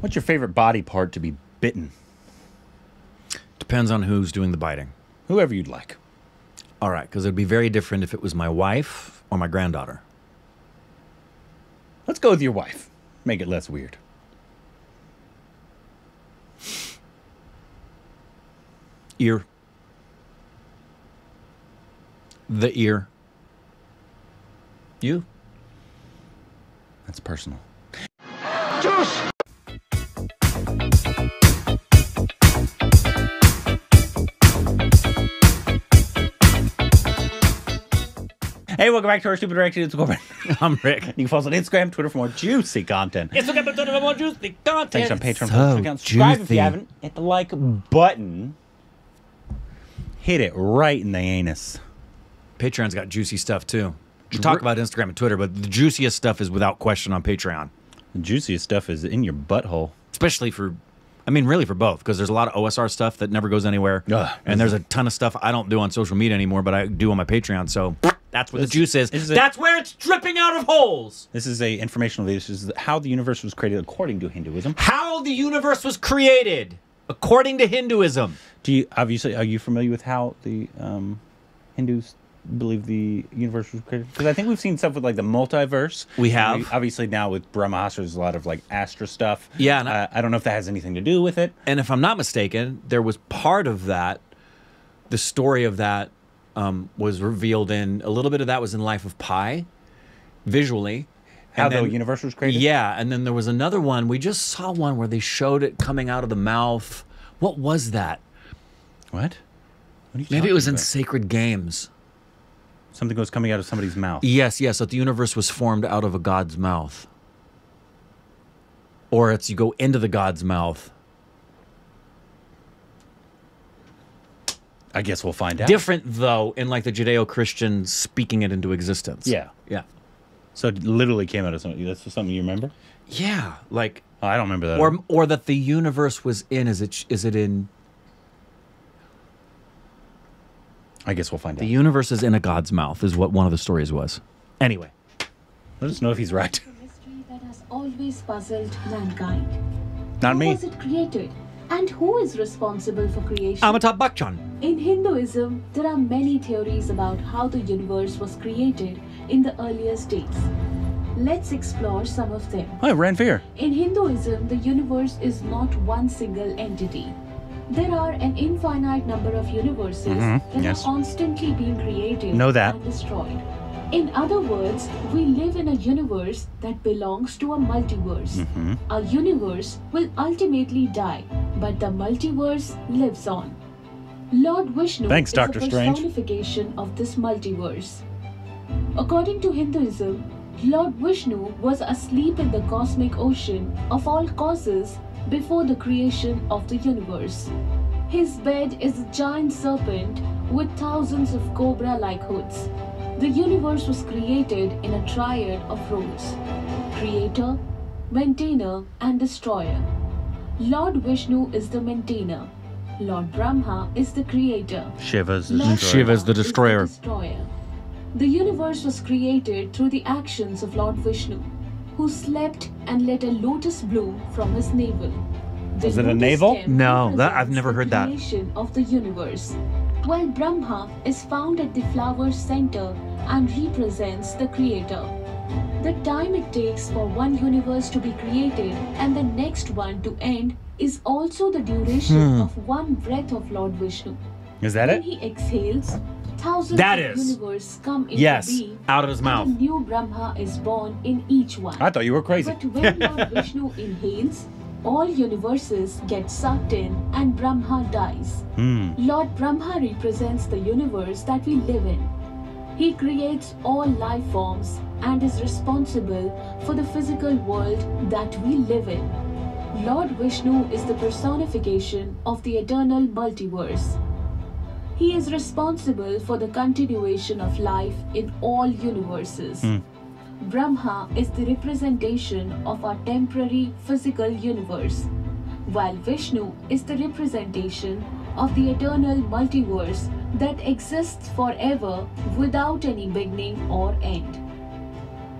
What's your favorite body part to be bitten? Depends on who's doing the biting. Whoever you'd like. All right, because it'd be very different if it was my wife or my granddaughter. Let's go with your wife. Make it less weird. Ear. The ear. You? That's personal. Hey, welcome back to our Stupid Reaction. It's Korbin. I'm Rick. You can follow us on Instagram, Twitter for more juicy content. Okay, but don't more juicy content. Thanks on Patreon. So for account. Subscribe if you haven't. Hit the like button. Hit it right in the anus. Patreon's got juicy stuff too. We talk about Instagram and Twitter, but the juiciest stuff is without question on Patreon, The juiciest stuff is in your butthole. especially for. I mean, really for both, because there's a lot of OSR stuff that never goes anywhere, Ugh. and there's a ton of stuff I don't do on social media anymore, but I do on my Patreon. So that's where the juice is. this is a- that's where it's dripping out of holes. This is a informational video. This is how the universe was created according to Hinduism. How the universe was created, according to Hinduism. Do you obviously are you familiar with how the um, Hindus believe the universe was created? Because I think we've seen stuff with like the multiverse. We have. obviously now with Brahmastra, there's a lot of like Astra stuff. Yeah, and I- uh, I don't know if that has anything to do with it. and if I'm not mistaken, there was part of that, the story of that um, was revealed in a little bit of that was in Life of Pi, visually. How And the then- universe was created. Yeah, and then there was another one. We just saw one where they showed it coming out of the mouth. What was that? What? What are you Maybe it was in? Sacred Games. something was coming out of somebody's mouth. Yes, yes, that the universe was formed out of a god's mouth. Or it's you go into the god's mouth. I guess we'll find out. Different though in like the Judeo-Christian speaking it into existence. Yeah. Yeah. So it literally came out of something. That's something you remember? Yeah, like Oh, I don't remember that. or or that the universe was in is it is it in I guess we'll find the out. The universe is in a god's mouth is what one of the stories was. Anyway, Let us know if he's right. a mystery that has always puzzled mankind. Not How me. was it created? And who is responsible for creation? Amitabh Bachchan. In Hinduism, there are many theories about how the universe was created in the earliest days. Let's explore some of them. Oh, Ranveer. In Hinduism, the universe is not one single entity. There are an infinite number of universes Mhm, that yes. are constantly being created Know that. and destroyed. In other words, we live in a universe that belongs to a multiverse. Mm-hmm. A universe will ultimately die, but the multiverse lives on. Lord Vishnu Thanks, is Doctor Strange. personification of this multiverse. According to Hinduism, Lord Vishnu was asleep in the cosmic ocean of all causes before the creation of the universe. His bed is a giant serpent with thousands of cobra like hoods. The universe was created in a triad of roles creator, maintainer, and destroyer. Lord Vishnu is the maintainer. Lord Brahma is the creator. Shiva's the Lord destroyer. Shiva's the Shiva is destroyer. destroyer. The universe was created through the actions of Lord Vishnu, who slept and let a lotus bloom from his navel. The Was it a navel? No, that- I've represents never the heard that. Creation of the universe, while Brahma is found at the flower's center and represents the creator. The time it takes for one universe to be created and the next one to end is also the duration Hmm. of one breath of Lord Vishnu. Is that When it? he exhales, thousands That of is. universe come into Yes, being. out of his mouth. New Brahma is born in each one. I thought you were crazy. But when Lord Vishnu inhales, all universes get sucked in and Brahma dies. Hmm. Lord Brahma represents the universe that we live in. He creates all life forms and is responsible for the physical world that we live in. Lord Vishnu is the personification of the eternal multiverse. He is responsible for the continuation of life in all universes. Hmm. Brahma is the representation of our temporary physical universe, while Vishnu is the representation of the eternal multiverse that exists forever without any beginning or end.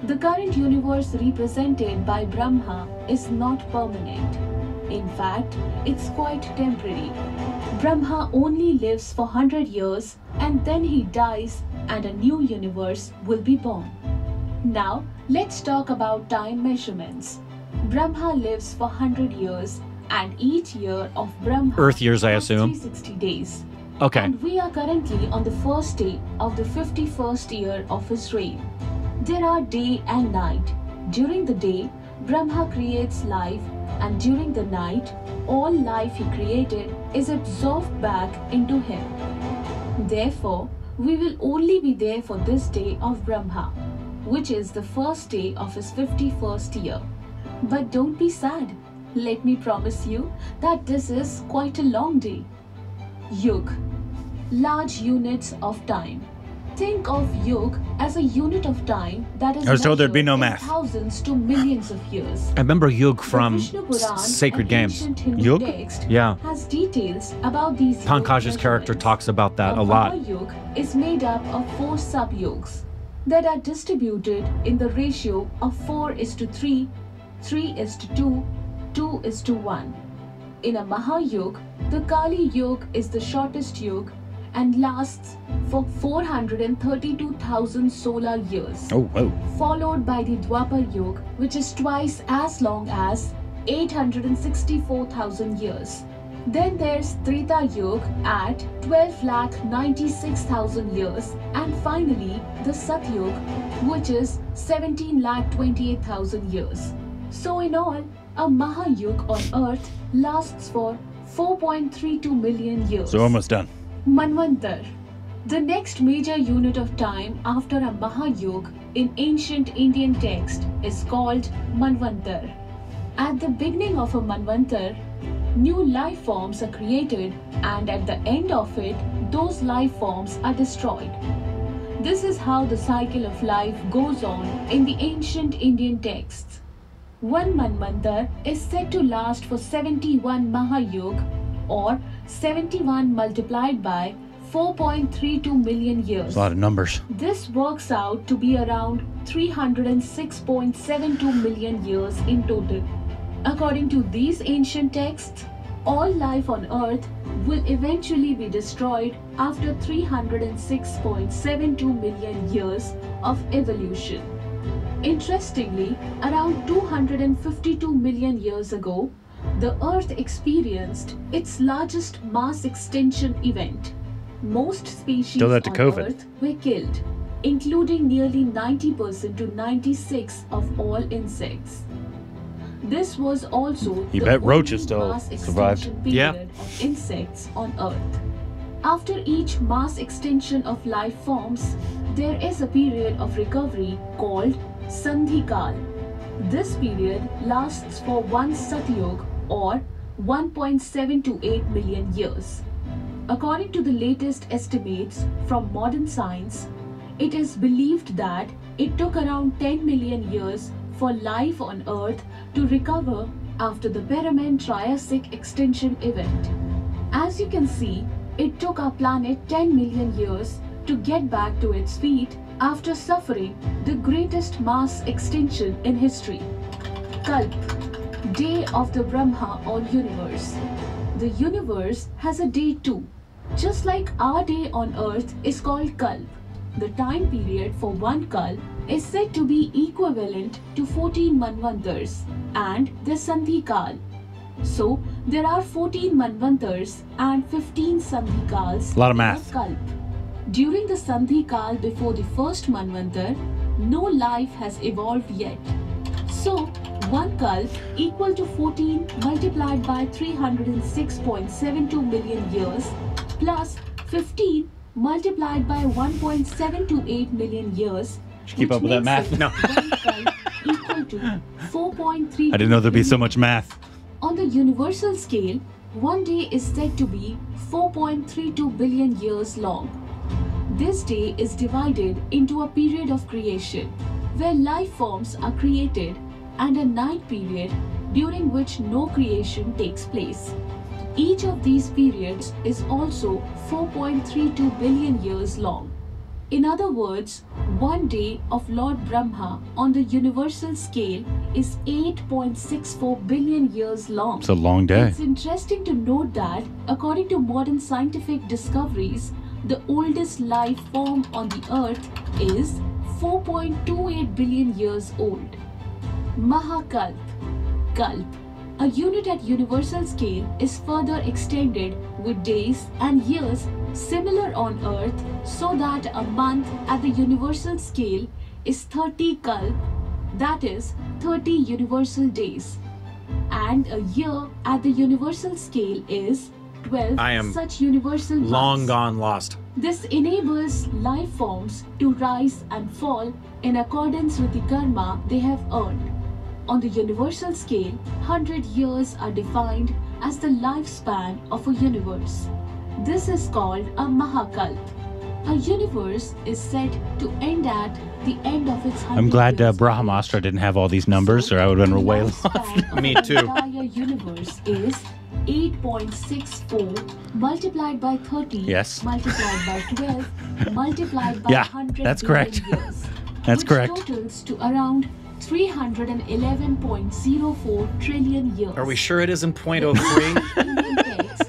The current universe represented by Brahma is not permanent. In fact, it's quite temporary. Brahma only lives for 100 years and then he dies and a new universe will be born. Now, let's talk about time measurements. Brahma lives for 100 years and each year of Brahma Earth years, I assume. 360 days. Okay. And we are currently on the first day of the 51st year of his reign. There are day and night. During the day, Brahma creates life, and during the night, all life he created is absorbed back into him. Therefore, we will only be there for this day of Brahma, which is the first day of his 51st year. But don't be sad. Let me promise you that this is quite a long day. Yug, large units of time. Think of yug as a unit of time that is I was told there'd be no math. thousands to millions of years. I remember Yug from Puran, Sacred Games. ancient Yug? Yeah. has details about these Pankaj's character talks about that a lot. Mahayug is made up of four subyugs that are distributed in the ratio of 4 is to 3, 3 is to 2, 2 is to 1. In a Mahayug, the Kali Yug is the shortest yug and lasts for 432,000 solar years Oh, whoa. followed by the Dwapar Yuga, which is twice as long as 864,000 years. Then there's Treta Yuga at 12,96,000 years, and finally the Satyug, which is 17,28,000 years. So, in all, a Mahayug on Earth lasts for 4.32 million years. So almost done. Manvantar. The next major unit of time after a Mahayug in ancient Indian text is called Manvantar. At the beginning of a Manvantar, new life forms are created, and at the end of it, those life forms are destroyed. This is how the cycle of life goes on in the ancient Indian texts. One Manvantar is said to last for 71 Mahayug or 71 multiplied by 4.32 million years. There's a lot of numbers. This works out to be around 306.72 million years in total. According to these ancient texts, all life on Earth will eventually be destroyed after 306.72 million years of evolution. Interestingly, around 252 million years ago, the Earth experienced its largest mass extinction event. Most species Tell that to on COVID. Earth were killed, including nearly 90% to 96 of all insects. This was also You the bet roaches only still mass survived. extinction Yeah. period of insects on Earth. After each mass extinction of life forms, there is a period of recovery called Sandhikal. This period lasts for one Satyug or 1.728 million years. According to the latest estimates from modern science, it is believed that it took around 10 million years for life on Earth to recover after the Permian Triassic extinction event. As you can see, it took our planet 10 million years to get back to its feet after suffering the greatest mass extinction in history. Kalp, Day of the Brahma or Universe. The universe has a day too. Just like our day on earth is called Kalp, the time period for one Kalp is said to be equivalent to 14 Manvantars and the Sandhikal. So, there are 14 Manvantars and 15 Sandhikals. A lot of math. Kalp. During the Sandhikal before the first Manvantar, no life has evolved yet. So, one Kalp equal to 14 multiplied by 306.72 million years plus 15 multiplied by 1.728 million years. keep up with that math? No. equal to 4.3. I didn't know there'd be so much math. On the universal scale, one day is said to be 4.32 billion years long. This day is divided into a period of creation, where life forms are created, and a night period during which no creation takes place. Each of these periods is also 4.32 billion years long. In other words, one day of Lord Brahma on the universal scale is 8.64 billion years long. It's a long day. It's interesting to note that, according to modern scientific discoveries, the oldest life form on the Earth is 4.28 billion years old. Mahakalp. Kalp. A unit at universal scale is further extended with days and years similar on Earth so that a month at the universal scale is 30 kalp, that is 30 universal days. And a year at the universal scale is 12 I am such universal Long months. gone lost. This enables life forms to rise and fall in accordance with the karma they have earned. On the universal scale, 100 years are defined as the lifespan of a universe. This is called a Mahakalp. A universe is said to end at the end of its 100 I'm glad uh. Brahmastra didn't have all these numbers, or I would have been way lost. of Me the too. entire universe is 8.64 multiplied by 30 Yes. multiplied by 12 multiplied by Yeah, 100 that's correct. years, That's which correct. totals to around 311.04 trillion years. Are we sure it isn't 0.03? Indian text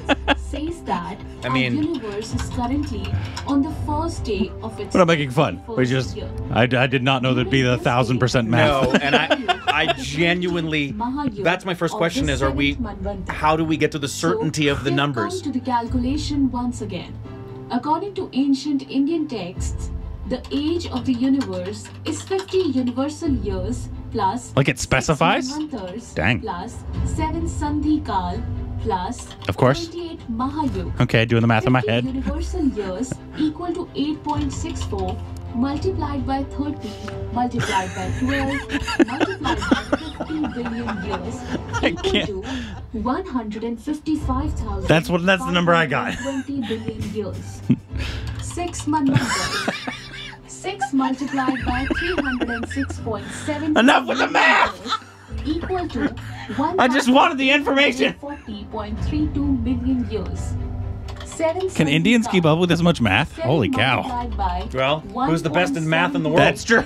says that I mean- our universe is currently on the first day of its But I'm making fun. We just. I, I did not know there'd be the thousand percent math. no, and I, I genuinely. That's my first question: is are we? How do we get to the certainty So, of the numbers? Come to the calculation once again. According to ancient Indian texts, the age of the universe is 50 universal years plus. Like it specifies? Manvantars Dang. Plus 7 Sandhi Kal plus. Of course. 28 Mahayug. Okay, doing the math in my head. universal years equal to 8.64 multiplied by 30 multiplied by 12 multiplied by 50 billion years equal can't- to 155,000. That's what- that's the number I got. 20 billion years. Six numbers. 6 multiplied by 306.7 Enough with the math! equal to I just wanted the information. 40.32 million years. Seven Can Indians keep up with this much math? Seven Holy cow. Well, who's the best in math in the world? That's true.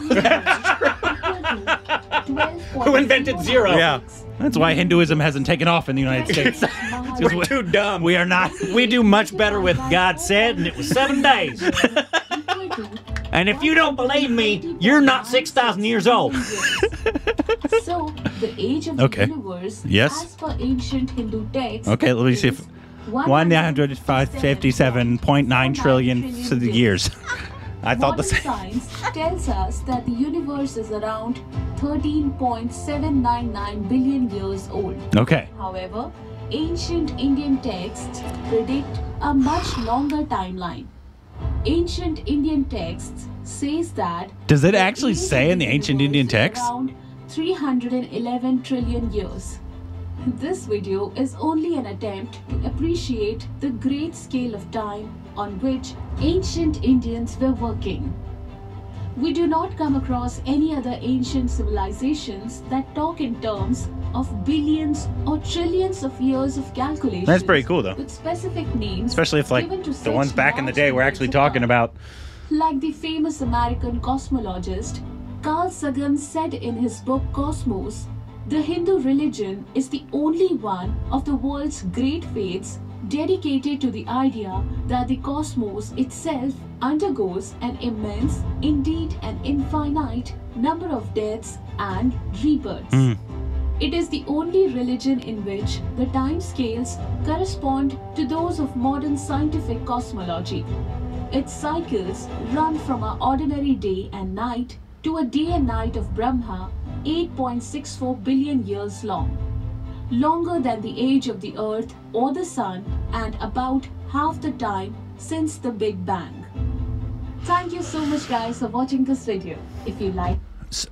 Who invented zero? Yeah. That's why Hinduism hasn't taken off in the United States. We're too dumb. We are not. We do much better with God said, and it was seven days. And if you don't believe me, you're not 6,000 years old. so, the age of Okay. the universe, Yes. as per ancient Hindu texts, Okay, let me see if- is 157.9 trillion years. I thought the same. science tells us that the universe is around 13.799 billion years old. Okay. However, ancient Indian texts predict a much longer timeline. Ancient Indian texts says that Does it actually say in the ancient Indian text? Around 311 trillion years. This video is only an attempt to appreciate the great scale of time on which ancient Indians were working. We do not come across any other ancient civilizations that talk in terms of billions or trillions of years of calculation. That's pretty cool, though. With specific names, Especially if, like, the ones back in the day were actually talking about. Like the famous American cosmologist Carl Sagan said in his book Cosmos, the Hindu religion is the only one of the world's great faiths dedicated to the idea that the cosmos itself undergoes an immense, indeed an infinite, number of deaths and rebirths. Hmm. It is the only religion in which the time scales correspond to those of modern scientific cosmology. Its cycles run from an ordinary day and night to a day and night of Brahma, 8.64 billion years long. Longer than the age of the Earth or the Sun, and about half the time since the Big Bang. Thank you so much, guys, for watching this video. If you like,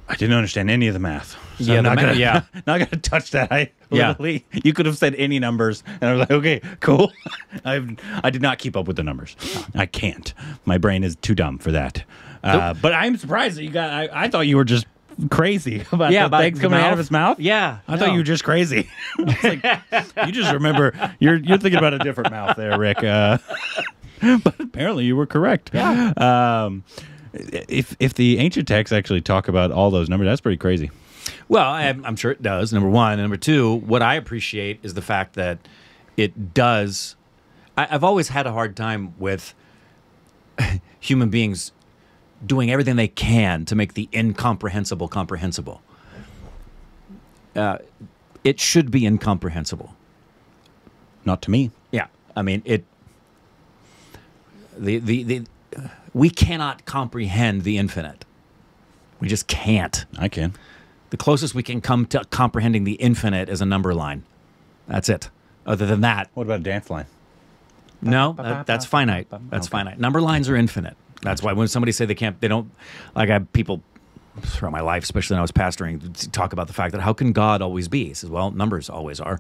I didn't understand any of the math. So Yeah, I'm not ma- gonna, yeah. not gonna touch that. I Yeah. you could have said any numbers, and I was like, okay, cool. I I did not keep up with the numbers. I can't. My brain is too dumb for that. Uh, but I'm surprised that you got. I, I thought you were just crazy about Yeah, the about things coming out of his mouth. Yeah, I thought you were just crazy. Like, you just remember you're you're thinking about a different mouth there, Rick. Uh, but apparently you were correct. Yeah. Um, if if the ancient texts actually talk about all those numbers, that's pretty crazy. Well, I'm, I'm sure it does. Number one, and number two, what I appreciate is the fact that it does. I, I've always had a hard time with human beings doing everything they can to make the incomprehensible comprehensible. Uh, it should be incomprehensible. Not to me. Yeah, I mean it. The the the we cannot comprehend the infinite. We just can't. I can. The closest we can come to comprehending the infinite is a number line. That's it. Other than that, What about a dance line? no, that, that's finite. That's finite. Number lines are infinite. That's why when somebody say they can't, they don't. Like I have people throughout my life, especially when I was pastoring, talk about the fact that how can God always be? He says, well, numbers always are.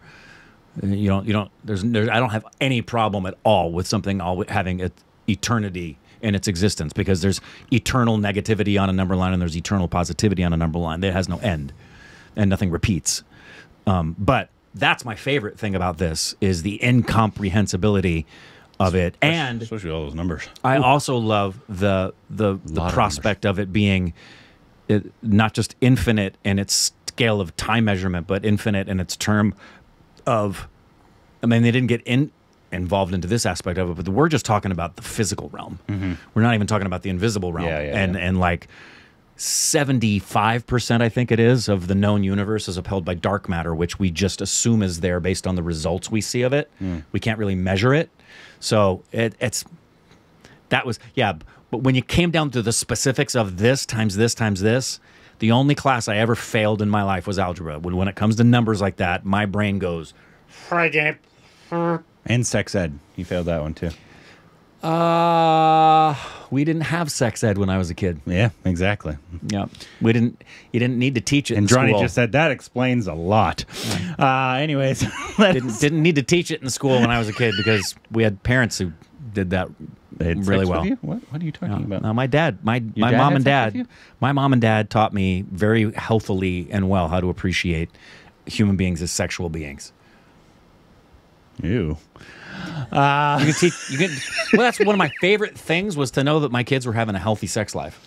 You don't. You don't. There's. there's I don't have any problem at all with something always having it, eternity in its existence because there's eternal negativity on a number line and there's eternal positivity on a number line. That has no end, and nothing repeats. Um, but that's my favorite thing about this is the incomprehensibility of it, and Especially all those numbers. I also love the the the Lot of prospect of it being it, not just infinite in its scale of time measurement, but infinite in its term of. I mean, they didn't get in involved into this aspect of it, but we're just talking about the physical realm. We're not even talking about the invisible realm, Mm-hmm. Yeah, yeah, and yeah. and like. 75% I think it is of the known universe is upheld by dark matter which we just assume is there based on the results we see of it. Mm. We can't really measure it. So it, it's that was yeah but when you came down to the specifics of this times this times this the only class i ever failed in my life was algebra when, when it comes to numbers like that my brain goes And sex ed. You failed that one too. Uh we didn't have sex ed when i was a kid Yeah, exactly. yeah we didn't you didn't need to teach it And Johnny school. just said that explains a lot. Uh, anyways, didn't, didn't need to teach it in school when i was a kid because we had parents who did that really well? What, what are you talking about? No, my dad, my my dad mom and dad, my mom and dad taught me very healthily and well how to appreciate human beings as sexual beings. Ew. Uh, you can teach. You can. Well, that's one of my favorite things was to know that my kids were having a healthy sex life.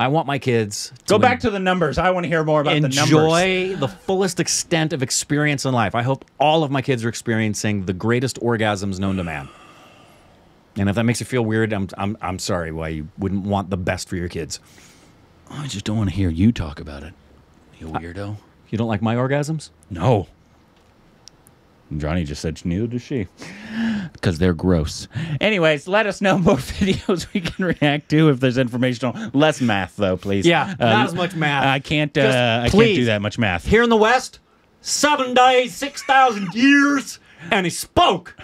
I want my kids Go back to the numbers. I want to hear more about the numbers. enjoy the fullest extent of experience in life. I hope all of my kids are experiencing the greatest orgasms known to man. And if that makes you feel weird, I'm I'm I'm sorry why you wouldn't want the best for your kids. I just don't want to hear you talk about it. You weirdo. You don't like my orgasms? No. Johnny just said neither does she. Because they're gross. Anyways, let us know more videos we can react to if there's informational. Less math, though, please. Yeah, not as much math. I can't. Uh, I can't do that much math. Here in the West, seven days, 6,000 years, and he spoke.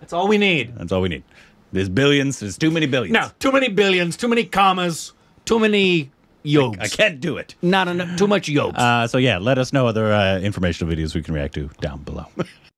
That's all we need. That's all we need. There's billions. There's too many billions. No, too many billions, too many commas, too many yokes. I can't do it. Not enough, too much yokes. Uh, so yeah, let us know other uh, informational videos we can react to down below.